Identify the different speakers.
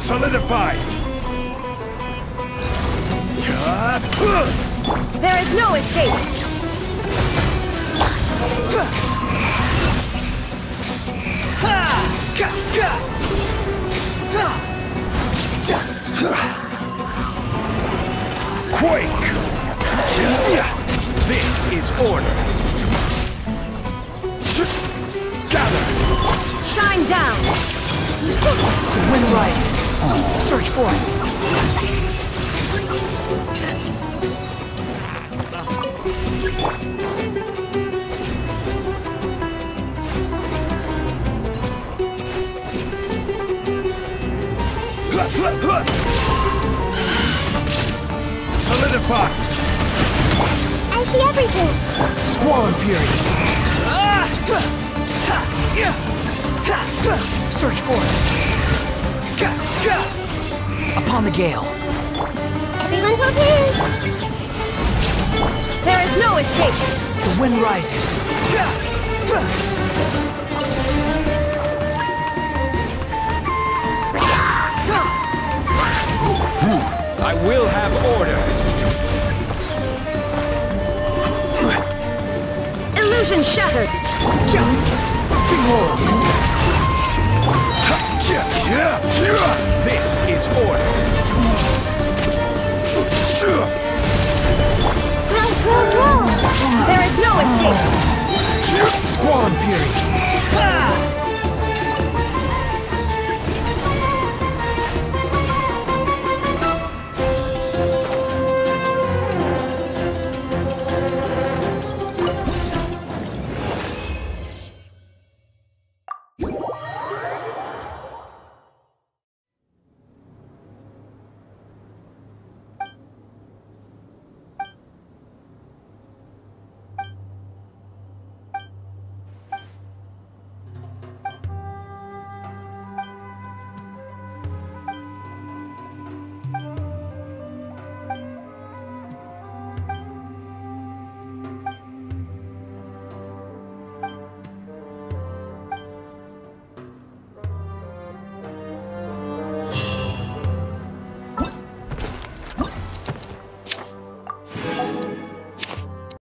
Speaker 1: Solidify.
Speaker 2: There is no escape!
Speaker 1: Quake! This is order! Gather!
Speaker 2: Shine down!
Speaker 3: The wind rises. Search for it.
Speaker 1: Solidify!
Speaker 2: I see everything!
Speaker 3: Squall and Fury. Search for it. Upon the gale.
Speaker 2: Everyone focus! There is no escape!
Speaker 3: The wind rises.
Speaker 1: I will have order!
Speaker 2: Illusion shattered! Jump.
Speaker 1: This is order!
Speaker 2: Roll, roll! There is no escape!
Speaker 3: Squall Fury. Ah!